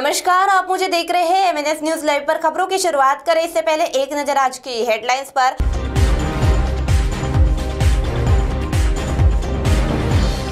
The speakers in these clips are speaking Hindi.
नमस्कार, आप मुझे देख रहे हैं एमएनएस न्यूज़ लाइव पर खबरों की शुरुआत करें। इससे पहले एक नज़र आज की हेडलाइंस पर।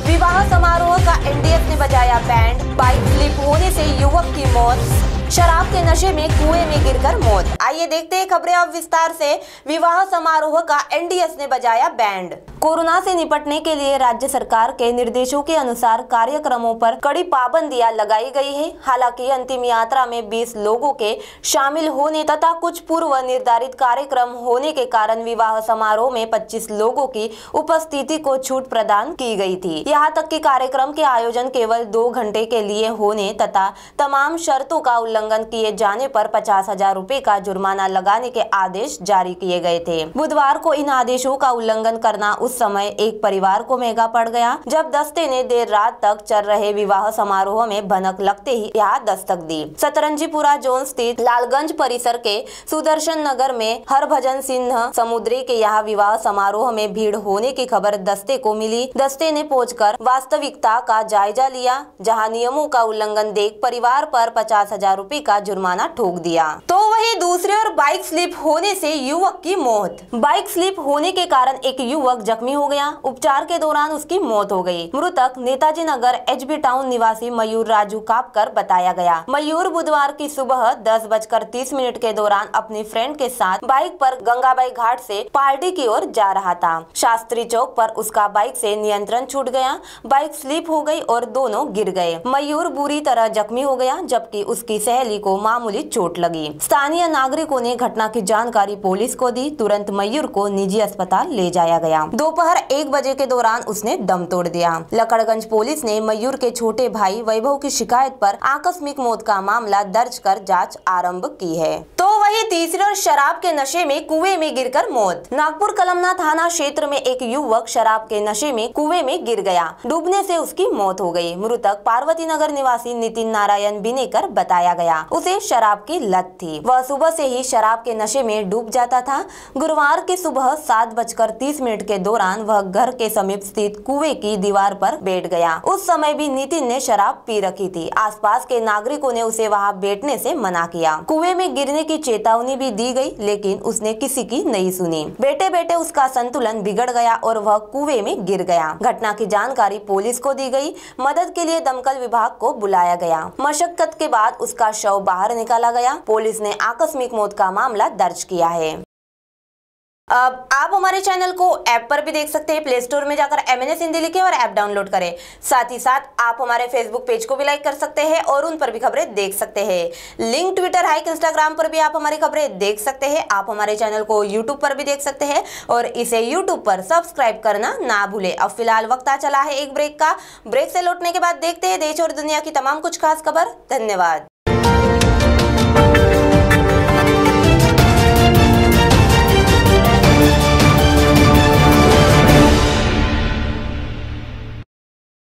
विवाह समारोह का एनडीएफ ने बजाया बैंड बाइक स्लिप होने से युवक की मौत। शराब के नशे में कुएँ में गिरकर मौत। आइए देखते हैं खबरें अब विस्तार से। विवाह समारोह का एनडीएस ने बजाया बैंड कोरोना से निपटने के लिए राज्य सरकार के निर्देशों के अनुसार कार्यक्रमों पर कड़ी पाबंदियाँ लगाई गई है। हालाँकि अंतिम यात्रा में 20 लोगों के शामिल होने तथा कुछ पूर्व निर्धारित कार्यक्रम होने के कारण विवाह समारोह में 25 लोगों की उपस्थिति को छूट प्रदान की गई थी। यहाँ तक कि कार्यक्रम के आयोजन केवल दो घंटे के लिए होने तथा तमाम शर्तों का उल्लंघन किए जाने पर पचास हज़ार रूपए का जुर्माना लगाने के आदेश जारी किए गए थे। बुधवार को इन आदेशों का उल्लंघन करना उस समय एक परिवार को महँगा पड़ गया, जब दस्ते ने देर रात तक चल रहे विवाह समारोह में भनक लगते ही यहाँ दस्तक दी। सतरंजीपुरा जोन स्थित लालगंज परिसर के सुदर्शन नगर में हरभजन सिंह समुद्री के यहाँ विवाह समारोह में भीड़ होने की खबर दस्ते को मिली। दस्ते ने पहुंचकर वास्तविकता का जायजा लिया, जहाँ नियमों का उल्लंघन देख परिवार पर पचास हज़ार रूपए का जुर्माना ठोक दिया। तो वही दूसरे और बाइक स्लिप होने से युवक की मौत। बाइक स्लिप होने के कारण एक युवक जख्मी हो गया। उपचार के दौरान उसकी मौत हो गई। मृतक नेताजी नगर एचबी टाउन निवासी मयूर राजू कापकर बताया गया। मयूर बुधवार की सुबह दस बजकर तीस मिनट के दौरान अपनी फ्रेंड के साथ बाइक पर गंगाबाई घाट से पार्टी की ओर जा रहा था। शास्त्री चौक पर उसका बाइक से नियंत्रण छूट गया। बाइक स्लिप हो गई और दोनों गिर गए। मयूर बुरी तरह जख्मी हो गया, जबकि उसकी सहेली को मामूली चोट लगी। स्थानीय नागरिकों ने घटना की जानकारी पुलिस को दी, तुरंत मयूर को निजी अस्पताल ले जाया गया। दोपहर एक बजे के दौरान उसने दम तोड़ दिया। लकड़गंज पुलिस ने मयूर के छोटे भाई वैभव की शिकायत पर आकस्मिक मौत का मामला दर्ज कर जाँच आरंभ की है। तो वही तीसरे और शराब के नशे में कुएँ में गिरकर मौत। नागपुर कलमना थाना क्षेत्र में एक युवक शराब के नशे में कुएँ में गिर गया। डूबने से उसकी मौत हो गई। मृतक पार्वती नगर निवासी नितिन नारायण बिनेकर बताया गया। उसे शराब की लत थी। वह सुबह से ही शराब के नशे में डूब जाता था। गुरुवार की सुबह सात बजकर तीस मिनट के दौरान वह घर के समीप स्थित कुएँ की दीवार पर बैठ गया। उस समय भी नितिन ने शराब पी रखी थी। आसपास के नागरिकों ने उसे वहाँ बैठने से मना किया। कुएँ में गिरने की चेतावनी भी दी गई, लेकिन उसने किसी की नहीं सुनी। बेटे बेटे उसका संतुलन बिगड़ गया और वह कुएँ में गिर गया। घटना की जानकारी पुलिस को दी गई। मदद के लिए दमकल विभाग को बुलाया गया। मशक्कत के बाद उसका शव बाहर निकाला गया। पुलिस ने आकस्मिक मौत का मामला दर्ज किया है। आप हमारे चैनल को ऐप पर भी देख सकते हैं प्ले स्टोर में जाकर एम एन एस हिंदी लिखे और ऐप डाउनलोड करें। साथ ही साथ आप हमारे फेसबुक पेज को भी लाइक कर सकते हैं और उन पर भी खबरें देख सकते हैं। लिंक ट्विटर हाइक इंस्टाग्राम पर भी आप हमारी खबरें देख सकते हैं। आप हमारे चैनल को यूट्यूब पर भी देख सकते हैं और इसे यूट्यूब पर सब्सक्राइब करना ना भूले। अब फ़िलहाल वक्त आ चला है एक ब्रेक का। ब्रेक से लौटने के बाद देखते हैं देश और दुनिया की तमाम कुछ खास खबर। धन्यवाद।